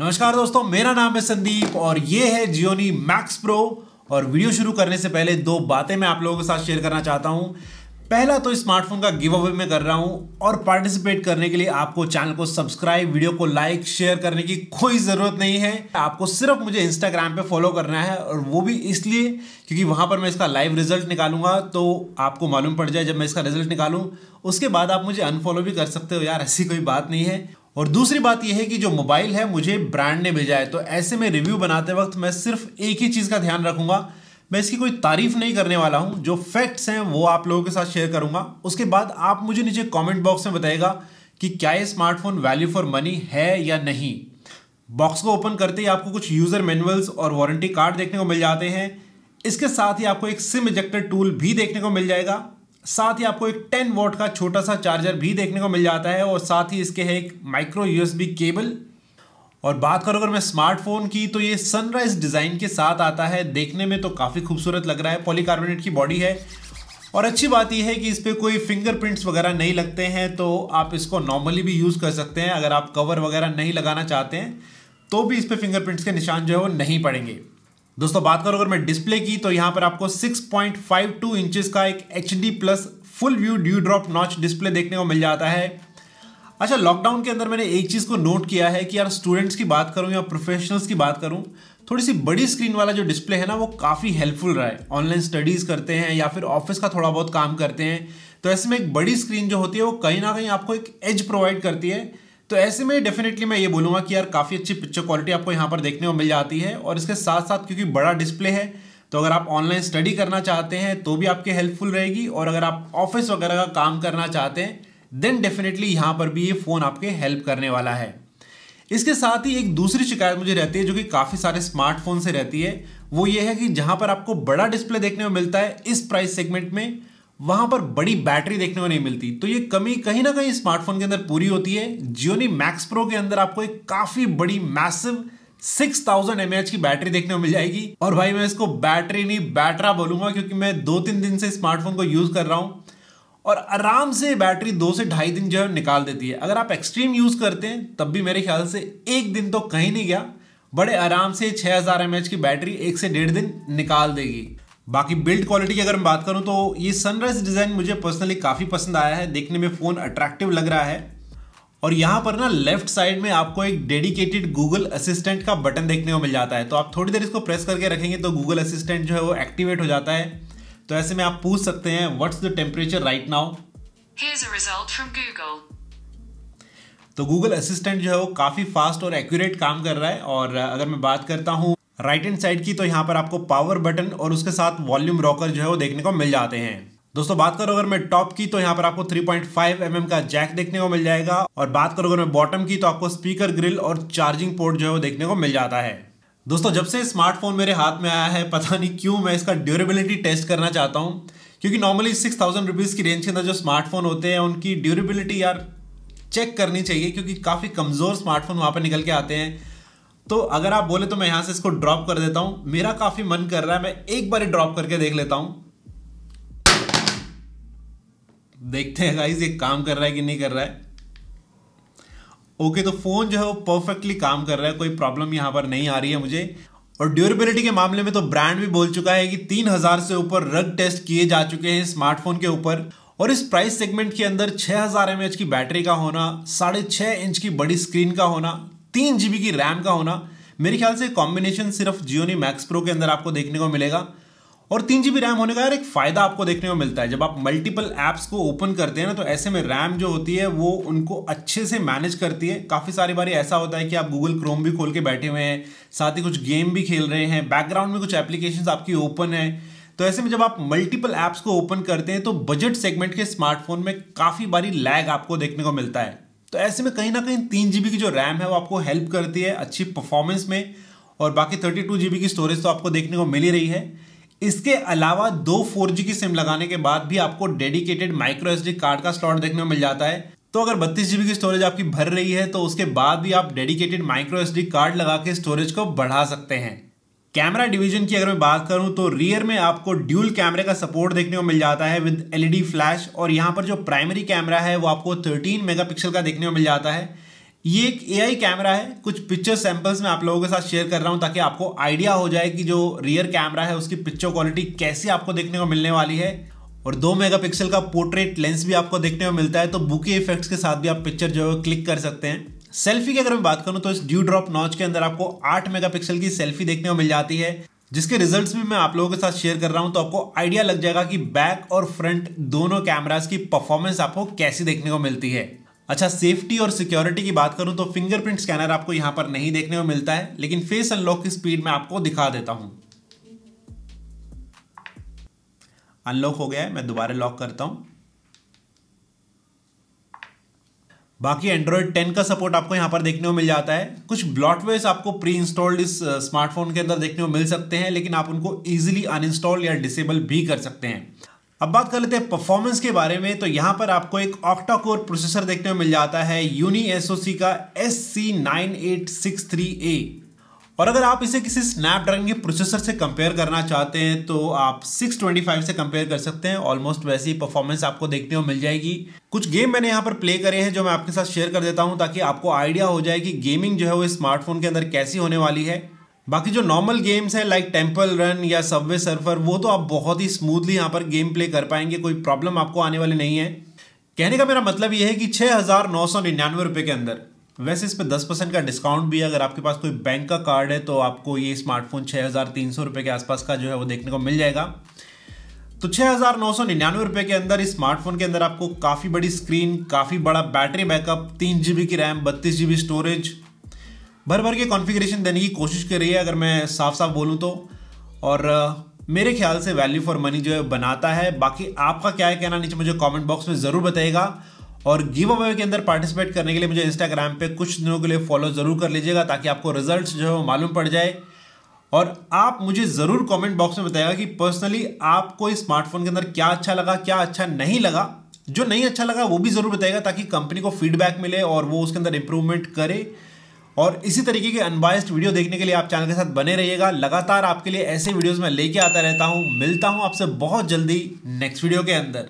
नमस्कार दोस्तों, मेरा नाम है संदीप और ये है जियोनी मैक्स प्रो और वीडियो शुरू करने से पहले दो बातें मैं आप लोगों के साथ शेयर करना चाहता हूँ। पहला तो स्मार्टफ़ोन का गिव अवे में कर रहा हूँ और पार्टिसिपेट करने के लिए आपको चैनल को सब्सक्राइब वीडियो को लाइक शेयर करने की कोई ज़रूरत नहीं है। आपको सिर्फ़ मुझे इंस्टाग्राम पे फॉलो करना है और वो भी इसलिए क्योंकि वहाँ पर मैं इसका लाइव रिज़ल्ट निकालूँगा तो आपको मालूम पड़ जाए जब मैं इसका रिज़ल्ट निकालूं। उसके बाद आप मुझे अनफॉलो भी कर सकते हो यार, ऐसी कोई बात नहीं है। और दूसरी बात यह है कि जो मोबाइल है मुझे ब्रांड ने भेजा है तो ऐसे में रिव्यू बनाते वक्त मैं सिर्फ़ एक ही चीज़ का ध्यान रखूँगा। मैं इसकी कोई तारीफ़ नहीं करने वाला हूँ, जो फैक्ट्स हैं वो आप लोगों के साथ शेयर करूँगा। उसके बाद आप मुझे नीचे कमेंट बॉक्स में बताएगा कि क्या ये स्मार्टफ़ोन वैल्यू फॉर मनी है या नहीं। बॉक्स को ओपन करते ही आपको कुछ यूज़र मैनुअल्स और वारंटी कार्ड देखने को मिल जाते हैं। इसके साथ ही आपको एक सिम इजेक्टर टूल भी देखने को मिल जाएगा। साथ ही आपको एक 10 वोट का छोटा सा चार्जर भी देखने को मिल जाता है और साथ ही इसके है एक माइक्रो यूएसबी केबल और बात करो अगर मैं स्मार्टफ़ोन की तो ये सनराइज डिज़ाइन के साथ आता है। देखने में तो काफ़ी खूबसूरत लग रहा है। पॉलीकार्बोनेट की बॉडी है। और अच्छी बात यह है कि इस पर कोई फिंगरप्रिंट्स वगैरह नहीं लगते हैं तो आप इसको नॉर्मली भी यूज़ कर सकते हैं। अगर आप कवर वगैरह नहीं लगाना चाहते हैं तो भी इस पर फिंगरप्रिंट्स के निशान जो है वो नहीं पड़ेंगे। दोस्तों, बात करो अगर मैं डिस्प्ले की तो यहाँ पर आपको 6.52 इंचेस का एक H plus full view dew drop notch display देखने को मिल जाता है। अच्छा लॉकडाउन के अंदर मैंने एक चीज़ को नोट किया है कि यार स्टूडेंट्स की बात करूँ या प्रोफेशनल्स की बात करूँ थोड़ी सी बड़ी स्क्रीन वाला जो डिस्प्ले है ना, वो काफ़ी हेल्पफुल रहा है। ऑनलाइन स्टडीज़ करते हैं या फिर ऑफ़िस का थोड़ा बहुत काम करते हैं। तो ऐसे में एक बड़ी स्क्रीन जो होती है, वो कहीं ना कहीं आपको एक एज प्रोवाइड करती है। तो ऐसे में डेफिनेटली मैं ये बोलूँगा कि यार काफ़ी अच्छी पिक्चर क्वालिटी आपको यहाँ पर देखने को मिल जाती है और इसके साथ साथ क्योंकि बड़ा डिस्प्ले है तो अगर आप ऑनलाइन स्टडी करना चाहते हैं तो भी आपके हेल्पफुल रहेगी और अगर आप ऑफ़िस वगैरह का काम करना चाहते हैं देन डेफिनेटली यहाँ पर भी ये फ़ोन आपके हेल्प करने वाला है। इसके साथ ही एक दूसरी शिकायत मुझे रहती है जो कि काफ़ी सारे स्मार्टफ़ोन से रहती है, वो ये है कि जहाँ पर आपको बड़ा डिस्प्ले देखने को मिलता है, इस प्राइस सेगमेंट में वहाँ पर बड़ी बैटरी देखने को नहीं मिलती। तो ये कमी कहीं ना कहीं स्मार्टफ़ोन के अंदर पूरी होती है। जियोनी मैक्स प्रो के अंदर आपको एक काफ़ी बड़ी मैसिव 6000 थाउज़ेंड की बैटरी देखने को मिल जाएगी। और भाई मैं इसको बैटरी नहीं, बैटरा बोलूँगा क्योंकि मैं दो तीन दिन से स्मार्टफ़ोन को यूज़ कर रहा हूँ। और आराम से बैटरी दो से ढाई दिन जो है निकाल देती है। अगर आप एक्सट्रीम यूज़ करते हैं, तब भी मेरे ख्याल से एक दिन तो कहीं नहीं गया। बड़े आराम से 6000 हज़ार की बैटरी एक से डेढ़ दिन निकाल देगी। बाकी बिल्ड क्वालिटी की अगर मैं बात करूँ तो ये सनराइज डिज़ाइन मुझे पर्सनली काफ़ी पसंद आया है देखने में फ़ोन अट्रैक्टिव लग रहा है। और यहाँ पर ना लेफ़्ट साइड में आपको एक डेडिकेटेड गूगल असिस्टेंट का बटन देखने को मिल जाता है। तो आप थोड़ी देर इसको प्रेस करके रखेंगे तो गूगल असिस्टेंट जो है वो एक्टिवेट हो जाता है। तो ऐसे में आप पूछ सकते हैं what's the temperature right now तो गूगल असिस्टेंट जो है वो काफ़ी फास्ट और एक्यूरेट काम कर रहा है। और अगर मैं बात करता हूँ राइट हैंड साइड की तो यहाँ पर आपको पावर बटन और उसके साथ वॉल्यूम रॉकर जो है वो देखने को मिल जाते हैं। दोस्तों, बात करो अगर मैं टॉप की तो यहाँ पर आपको 3.5 पॉइंट mm का जैक देखने को मिल जाएगा और बात करो अगर मैं बॉटम की तो आपको स्पीकर ग्रिल और चार्जिंग पोर्ट जो है वो देखने को मिल जाता है। दोस्तों, जब से स्मार्टफ़ोन मेरे हाथ में आया है, पता नहीं क्यों मैं इसका ड्यूरेबिलिटी टेस्ट करना चाहता हूँ। क्योंकि नॉर्मली सिक्स थाउज़ेंड रुपीज़ की रेंज के अंदर जो स्मार्टफ़ोन होते हैं, उनकी ड्यूरेबिलिटी यार चेक करनी चाहिए, क्योंकि काफ़ी कमज़ोर स्मार्टफ़ोन वहाँ पर निकल के आते हैं। तो अगर आप बोले तो मैं यहाँ से इसको ड्रॉप कर देता हूँ। मेरा काफ़ी मन कर रहा है, मैं एक बार ड्रॉप करके देख लेता हूँ। देखते हैं गाइस ये काम कर रहा है कि नहीं कर रहा है। ओके तो फ़ोन जो है वो परफेक्टली काम कर रहा है, कोई प्रॉब्लम यहाँ पर नहीं आ रही है मुझे। और ड्यूरेबिलिटी के मामले में तो ब्रांड भी बोल चुका है कि तीन हज़ार से ऊपर रग टेस्ट किए जा चुके हैं स्मार्टफ़ोन के ऊपर। और इस प्राइस सेगमेंट के अंदर 6000 हज़ार की बैटरी का होना, साढ़े छह इंच की बड़ी स्क्रीन का होना तीन जीबी की रैम का होना, मेरे ख्याल से कॉम्बिनेशन सिर्फ़ जियोनी मैक्स प्रो के अंदर आपको देखने को मिलेगा। और तीन जीबी रैम होने का यार एक फ़ायदा आपको देखने को मिलता है। जब आप मल्टीपल ऐप्स को ओपन करते हैं ना तो ऐसे में रैम जो होती है, वो उनको अच्छे से मैनेज करती है। काफ़ी सारी बारी ऐसा होता है कि आप गूगल क्रोम भी खोल के बैठे हुए हैं, साथ ही कुछ गेम भी खेल रहे हैं बैकग्राउंड में कुछ एप्लीकेशन आपकी ओपन है। तो ऐसे में जब आप मल्टीपल ऐप्स को ओपन करते हैं तो बजट सेगमेंट के स्मार्टफ़ोन में काफ़ी बारी लैग आपको देखने को मिलता है। तो ऐसे में कहीं ना कहीं तीन जीबी की जो रैम है वो आपको हेल्प करती है अच्छी परफॉर्मेंस में और बाकी थर्टी टू की स्टोरेज तो आपको देखने को मिल ही रही है। इसके अलावा दो फोर की सिम लगाने के बाद भी आपको डेडिकेटेड माइक्रो एसडी कार्ड का स्लॉट देखने को मिल जाता है। तो अगर बत्तीस जीबी की स्टोरेज आपकी भर रही है तो उसके बाद भी आप डेडिकेटेड माइक्रो एसडी कार्ड लगा के स्टोरेज को बढ़ा सकते हैं। कैमरा डिवीज़न की अगर मैं बात करूँ तो रियर में आपको ड्यूल कैमरे का सपोर्ट देखने को मिल जाता है विद एलईडी फ्लैश और यहाँ पर जो प्राइमरी कैमरा है वो आपको 13 मेगापिक्सल का देखने को मिल जाता है। ये एक एआई कैमरा है, कुछ पिक्चर सैंपल्स मैं आप लोगों के साथ शेयर कर रहा हूँ ताकि आपको आइडिया हो जाए कि जो रियर कैमरा है उसकी पिक्चर क्वालिटी कैसी आपको देखने को मिलने वाली है। और दो मेगापिक्सल का पोर्ट्रेट लेंस भी आपको देखने को मिलता है तो बुके इफेक्ट्स के साथ भी आप पिक्चर जो है क्लिक कर सकते हैं। सेल्फी की अगर मैं बात करूँ तो इस ड्यू ड्रॉप नॉच के अंदर आपको 8 मेगापिक्सल की सेल्फी देखने को मिल जाती है, जिसके रिजल्ट्स भी मैं आप लोगों के साथ शेयर कर रहा हूँ तो आपको आइडिया लग जाएगा कि बैक और फ्रंट दोनों कैमरास की परफॉर्मेंस आपको कैसी देखने को मिलती है। अच्छा सेफ्टी और सिक्योरिटी की बात करूँ तो फिंगरप्रिंट स्कैनर आपको यहाँ पर नहीं देखने को मिलता है, लेकिन फेस अनलॉक की स्पीड में आपको दिखा देता हूँ। अनलॉक हो गया है, मैं दोबारा लॉक करता हूँ। बाकी एंड्रॉयड 10 का सपोर्ट आपको यहाँ पर देखने को मिल जाता है। कुछ ब्लॉटवेज आपको प्री इंस्टॉल्ड इस स्मार्टफ़ोन के अंदर देखने को मिल सकते हैं, लेकिन आप उनको ईजिली अनइंस्टॉल या डिसेबल भी कर सकते हैं। अब बात कर लेते हैं परफॉर्मेंस के बारे में तो यहाँ पर आपको एक ऑक्टा कोर प्रोसेसर देखने को मिल जाता है यूनी एसओसी का S C nine eight six three A और अगर आप इसे किसी स्नैपड्रैगन के प्रोसेसर से कंपेयर करना चाहते हैं तो आप 625 से कंपेयर कर सकते हैं। ऑलमोस्ट वैसी परफॉर्मेंस आपको देखने को मिल जाएगी। कुछ गेम मैंने यहाँ पर प्ले करे हैं जो मैं आपके साथ शेयर कर देता हूँ ताकि आपको आइडिया हो जाए कि गेमिंग जो है वो स्मार्टफ़ोन के अंदर कैसी होने वाली है। बाकी जो नॉर्मल गेम्स हैं लाइक टेंपल रन या सबवे सर्फर वो तो आप बहुत ही स्मूथली यहाँ पर गेम प्ले कर पाएँगे, कोई प्रॉब्लम आपको आने वाली नहीं है। कहने का मेरा मतलब ये है कि छः हज़ार नौ सौ निन्यानवे रुपये के अंदर वैसे इस पर दस परसेंट का डिस्काउंट भी है। अगर आपके पास कोई बैंक का कार्ड है तो आपको ये स्मार्टफ़ोन छः हज़ार तीन सौ रुपये के आसपास का जो है वो देखने को मिल जाएगा। तो छः हज़ार नौ सौ निन्यानवे रुपये के अंदर इस स्मार्टफ़ोन के अंदर आपको काफ़ी बड़ी स्क्रीन काफ़ी बड़ा बैटरी बैकअप तीन जी की रैम बत्तीस जी स्टोरेज भर भर के कॉन्फ़िगरेशन देने की कोशिश कर रही है, अगर मैं साफ़ साफ़ बोलूँ तो। और मेरे ख्याल से वैल्यू फॉर मनी जो है बनाता है। बाकी आपका क्या है कहना नीचे मुझे कमेंट बॉक्स में ज़रूर बताइएगा। और गिव अवे के अंदर पार्टिसिपेट करने के लिए मुझे इंस्टाग्राम पे कुछ दिनों के लिए फॉलो ज़रूर कर लीजिएगा ताकि आपको रिजल्ट्स जो है वो मालूम पड़ जाए। और आप मुझे ज़रूर कमेंट बॉक्स में बताइएगा कि पर्सनली आपको इस स्मार्टफ़ोन के अंदर क्या अच्छा लगा, क्या अच्छा नहीं लगा। जो नहीं अच्छा लगा वो भी ज़रूर बताएगा ताकि कंपनी को फीडबैक मिले और वो उसके अंदर इम्प्रूवमेंट करे। और इसी तरीके के अनबायस्ड वीडियो देखने के लिए आप चैनल के साथ बने रहिएगा। लगातार आपके लिए ऐसे वीडियोस मैं लेके आता रहता हूँ। मिलता हूँ आपसे बहुत जल्दी नेक्स्ट वीडियो के अंदर।